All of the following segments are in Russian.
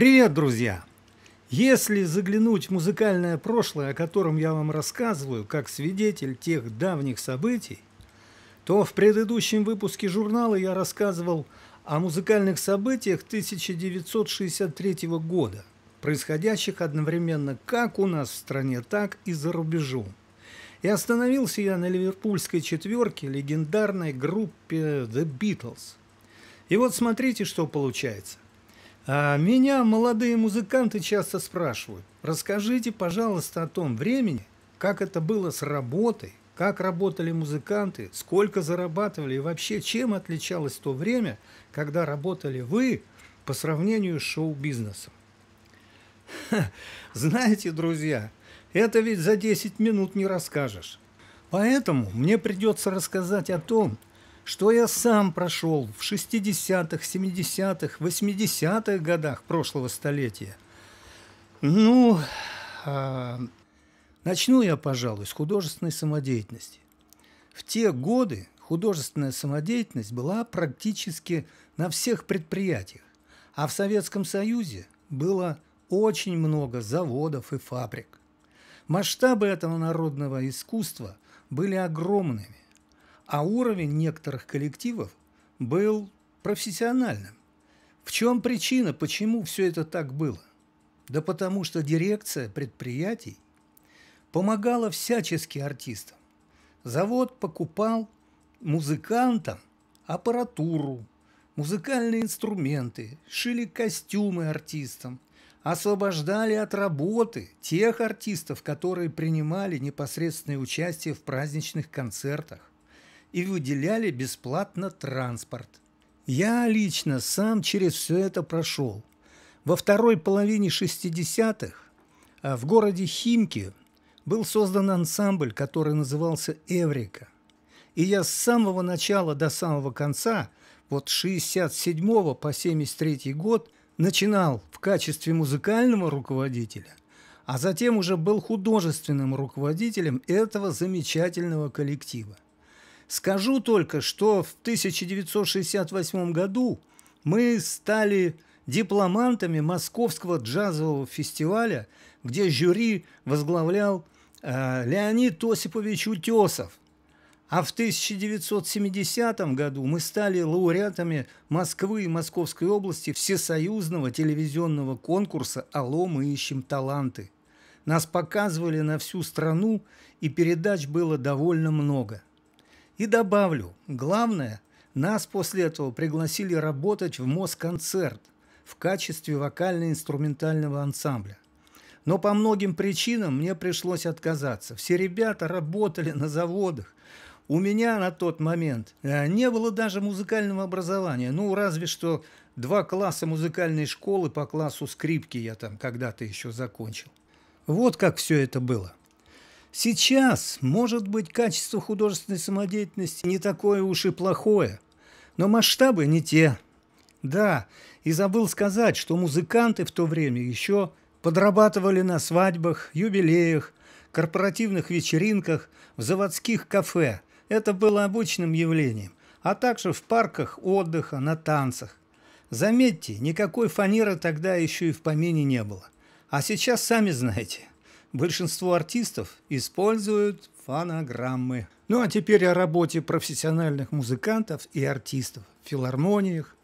Привет, друзья! Если заглянуть в музыкальное прошлое, о котором я вам рассказываю, как свидетель тех давних событий, то в предыдущем выпуске журнала я рассказывал о музыкальных событиях 1963 года, происходящих одновременно как у нас в стране, так и за рубежом. И остановился я на ливерпульской четверке легендарной группе The Beatles. И вот смотрите, что получается. А меня молодые музыканты часто спрашивают, расскажите, пожалуйста, о том времени, как это было с работой, как работали музыканты, сколько зарабатывали и вообще чем отличалось то время, когда работали вы по сравнению с шоу-бизнесом. Знаете, друзья, это ведь за 10 минут не расскажешь. Поэтому мне придется рассказать о том, что я сам прошел в 60-х, 70-х, 80-х годах прошлого столетия. Ну, а, начну я, пожалуй, с художественной самодеятельности. В те годы художественная самодеятельность была практически на всех предприятиях, а в Советском Союзе было очень много заводов и фабрик. Масштабы этого народного искусства были огромными а уровень некоторых коллективов был профессиональным. В чем причина, почему все это так было? Да потому что дирекция предприятий помогала всячески артистам. Завод покупал музыкантам аппаратуру, музыкальные инструменты, шили костюмы артистам, освобождали от работы тех артистов, которые принимали непосредственное участие в праздничных концертах и выделяли бесплатно транспорт. Я лично сам через все это прошел. Во второй половине 60-х а, в городе Химки был создан ансамбль, который назывался «Эврика». И я с самого начала до самого конца, вот с 67 по 73 год, начинал в качестве музыкального руководителя, а затем уже был художественным руководителем этого замечательного коллектива. Скажу только, что в 1968 году мы стали дипломантами Московского джазового фестиваля, где жюри возглавлял э, Леонид Осипович Утесов. А в 1970 году мы стали лауреатами Москвы и Московской области всесоюзного телевизионного конкурса «Алло, мы ищем таланты». Нас показывали на всю страну, и передач было довольно много – и добавлю, главное, нас после этого пригласили работать в Москонцерт в качестве вокально-инструментального ансамбля. Но по многим причинам мне пришлось отказаться. Все ребята работали на заводах. У меня на тот момент э, не было даже музыкального образования. Ну, разве что два класса музыкальной школы по классу скрипки я там когда-то еще закончил. Вот как все это было. Сейчас, может быть, качество художественной самодеятельности не такое уж и плохое, но масштабы не те. Да, и забыл сказать, что музыканты в то время еще подрабатывали на свадьбах, юбилеях, корпоративных вечеринках, в заводских кафе. Это было обычным явлением, а также в парках отдыха, на танцах. Заметьте, никакой фанеры тогда еще и в помине не было. А сейчас сами знаете, большинство артистов используют фонограммы. Ну а теперь о работе профессиональных музыкантов и артистов в филармониях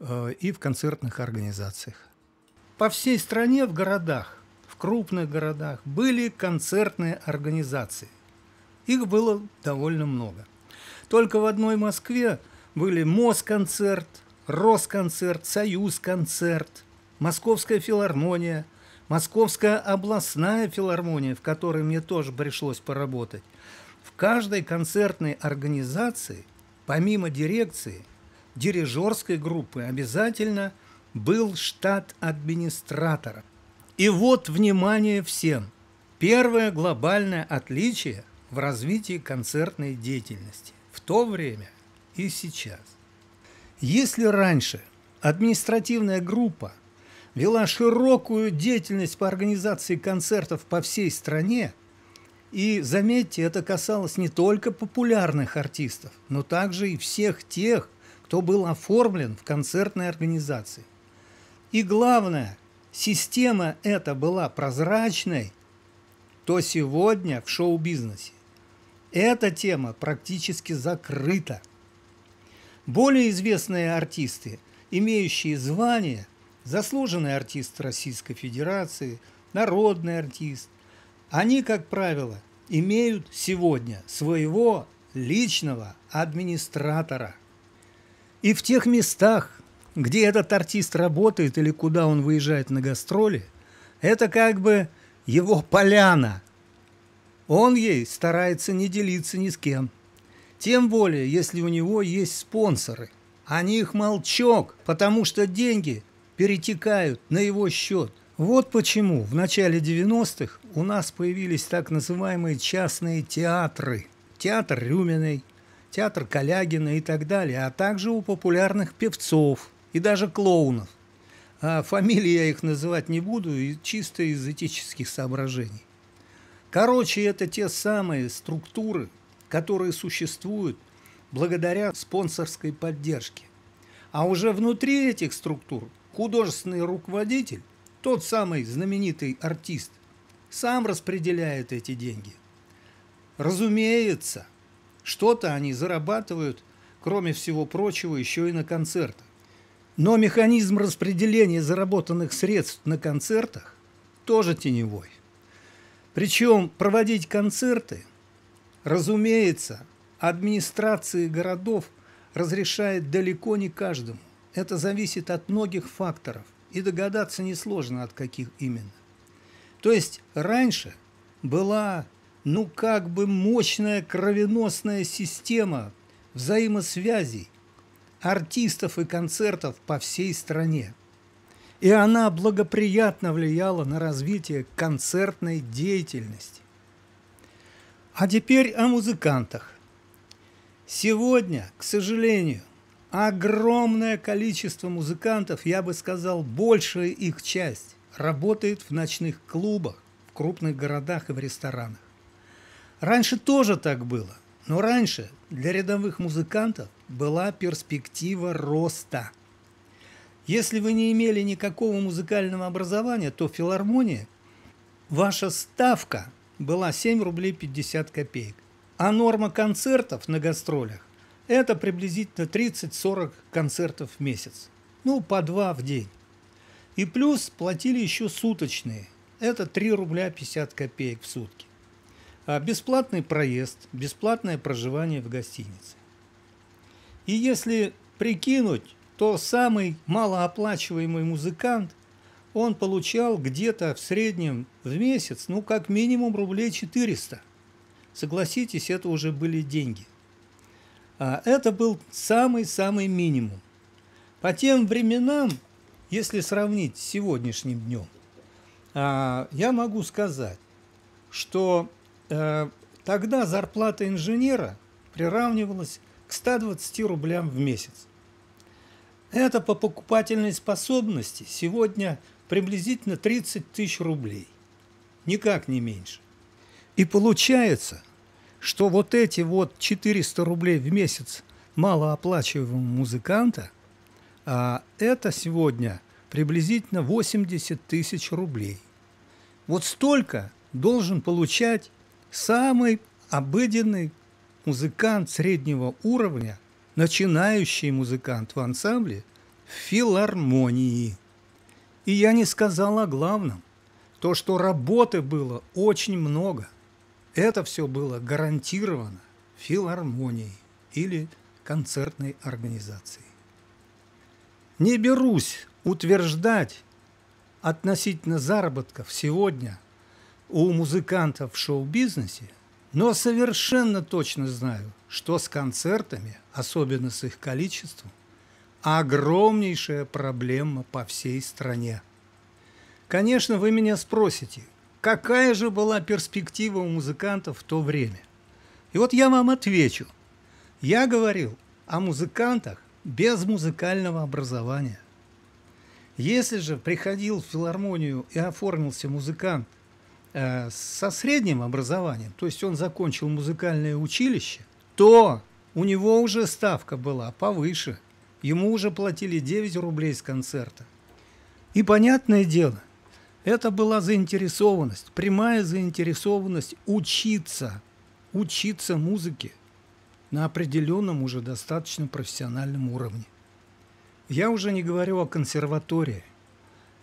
э, и в концертных организациях. По всей стране в городах, в крупных городах были концертные организации. Их было довольно много. Только в одной Москве были Москонцерт, Росконцерт, Союзконцерт, Московская филармония – Московская областная филармония, в которой мне тоже пришлось поработать, в каждой концертной организации, помимо дирекции, дирижерской группы обязательно был штат администратора. И вот, внимание всем, первое глобальное отличие в развитии концертной деятельности в то время и сейчас. Если раньше административная группа – вела широкую деятельность по организации концертов по всей стране. И, заметьте, это касалось не только популярных артистов, но также и всех тех, кто был оформлен в концертной организации. И главное, система эта была прозрачной, то сегодня в шоу-бизнесе эта тема практически закрыта. Более известные артисты, имеющие звание, заслуженный артист Российской Федерации, народный артист, они, как правило, имеют сегодня своего личного администратора. И в тех местах, где этот артист работает или куда он выезжает на гастроли, это как бы его поляна. Он ей старается не делиться ни с кем. Тем более, если у него есть спонсоры. О них молчок, потому что деньги перетекают на его счет. Вот почему в начале 90-х у нас появились так называемые частные театры. Театр Рюминой, театр Калягина и так далее, а также у популярных певцов и даже клоунов. А фамилии я их называть не буду, чисто из этических соображений. Короче, это те самые структуры, которые существуют благодаря спонсорской поддержке. А уже внутри этих структур художественный руководитель, тот самый знаменитый артист, сам распределяет эти деньги. Разумеется, что-то они зарабатывают, кроме всего прочего, еще и на концертах. Но механизм распределения заработанных средств на концертах тоже теневой. Причем проводить концерты, разумеется, администрации городов разрешает далеко не каждому. Это зависит от многих факторов, и догадаться несложно, от каких именно. То есть раньше была, ну как бы мощная кровеносная система взаимосвязей артистов и концертов по всей стране. И она благоприятно влияла на развитие концертной деятельности. А теперь о музыкантах. Сегодня, к сожалению, огромное количество музыкантов, я бы сказал, большая их часть, работает в ночных клубах, в крупных городах и в ресторанах. Раньше тоже так было, но раньше для рядовых музыкантов была перспектива роста. Если вы не имели никакого музыкального образования, то филармония, ваша ставка была 7 рублей 50 копеек. А норма концертов на гастролях – это приблизительно 30-40 концертов в месяц. Ну, по два в день. И плюс платили еще суточные. Это 3 рубля 50 копеек в сутки. А бесплатный проезд, бесплатное проживание в гостинице. И если прикинуть, то самый малооплачиваемый музыкант, он получал где-то в среднем в месяц, ну, как минимум рублей 400. Согласитесь, это уже были деньги. А это был самый-самый минимум. По тем временам, если сравнить с сегодняшним днем, а, я могу сказать, что э, тогда зарплата инженера приравнивалась к 120 рублям в месяц. Это по покупательной способности сегодня приблизительно 30 тысяч рублей. Никак не меньше. И получается, что вот эти вот 400 рублей в месяц малооплачиваемого музыканта, а это сегодня приблизительно 80 тысяч рублей. Вот столько должен получать самый обыденный музыкант среднего уровня, начинающий музыкант в ансамбле в филармонии. И я не сказал о главном, то, что работы было очень много – это все было гарантировано филармонией или концертной организацией. Не берусь утверждать относительно заработков сегодня у музыкантов в шоу-бизнесе, но совершенно точно знаю, что с концертами, особенно с их количеством, огромнейшая проблема по всей стране. Конечно, вы меня спросите – какая же была перспектива у музыкантов в то время? И вот я вам отвечу. Я говорил о музыкантах без музыкального образования. Если же приходил в филармонию и оформился музыкант э, со средним образованием, то есть он закончил музыкальное училище, то у него уже ставка была повыше. Ему уже платили 9 рублей с концерта. И понятное дело – Это была заинтересованность, прямая заинтересованность учиться, учиться музыке на определенном уже достаточно профессиональном уровне. Я уже не говорю о консерватории.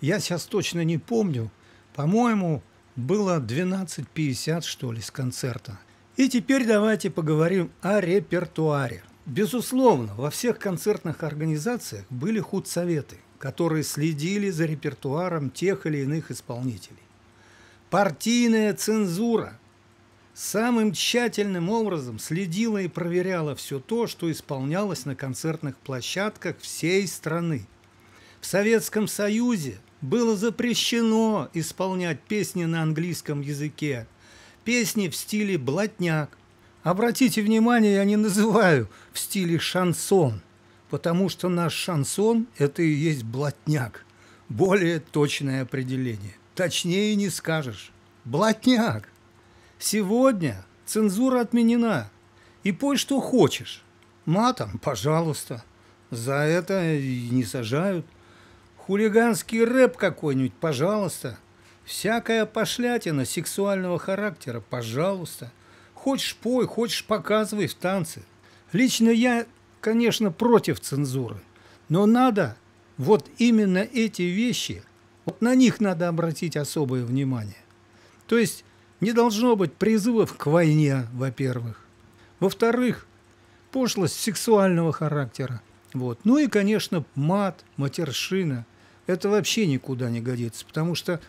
Я сейчас точно не помню. По-моему, было 12.50, что ли, с концерта. И теперь давайте поговорим о репертуаре. Безусловно, во всех концертных организациях были худсоветы, которые следили за репертуаром тех или иных исполнителей. Партийная цензура самым тщательным образом следила и проверяла все то, что исполнялось на концертных площадках всей страны. В Советском Союзе было запрещено исполнять песни на английском языке, песни в стиле блатняк. Обратите внимание, я не называю в стиле шансон, потому что наш шансон – это и есть блатняк. Более точное определение. Точнее не скажешь. Блатняк. Сегодня цензура отменена. И пой, что хочешь. Матом, пожалуйста. За это не сажают. Хулиганский рэп какой-нибудь, пожалуйста. Всякая пошлятина сексуального характера, пожалуйста. Хочешь пой, хочешь показывай в танце. Лично я, конечно, против цензуры. Но надо вот именно эти вещи, вот на них надо обратить особое внимание. То есть не должно быть призывов к войне, во-первых. Во-вторых, пошлость сексуального характера. Вот. Ну и, конечно, мат, матершина. Это вообще никуда не годится, потому что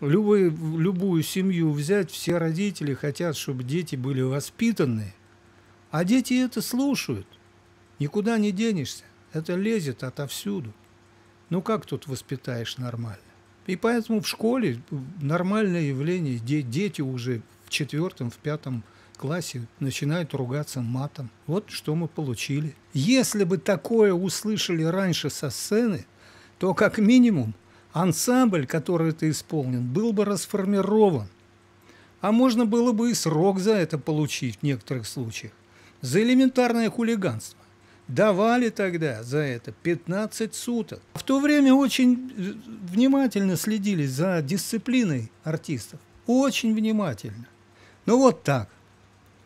любую, любую семью взять, все родители хотят, чтобы дети были воспитанные. А дети это слушают. Никуда не денешься. Это лезет отовсюду. Ну как тут воспитаешь нормально? И поэтому в школе нормальное явление. Дети уже в четвертом, в пятом классе начинают ругаться матом. Вот что мы получили. Если бы такое услышали раньше со сцены, то как минимум ансамбль, который это исполнен, был бы расформирован. А можно было бы и срок за это получить в некоторых случаях. За элементарное хулиганство давали тогда за это 15 суток. В то время очень внимательно следили за дисциплиной артистов. Очень внимательно. Ну вот так.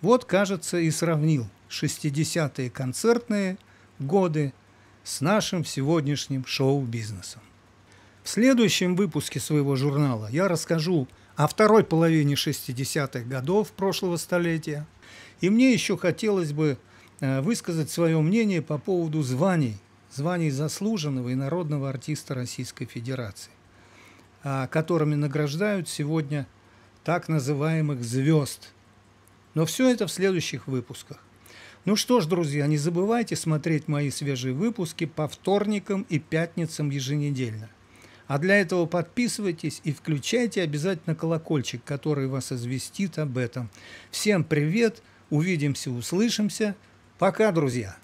Вот, кажется, и сравнил 60-е концертные годы с нашим сегодняшним шоу-бизнесом. В следующем выпуске своего журнала я расскажу о второй половине 60-х годов прошлого столетия. И мне еще хотелось бы высказать свое мнение по поводу званий, званий заслуженного и народного артиста Российской Федерации, а, которыми награждают сегодня так называемых звезд. Но все это в следующих выпусках. Ну что ж, друзья, не забывайте смотреть мои свежие выпуски по вторникам и пятницам еженедельно. А для этого подписывайтесь и включайте обязательно колокольчик, который вас известит об этом. Всем привет, увидимся, услышимся. Пока, друзья!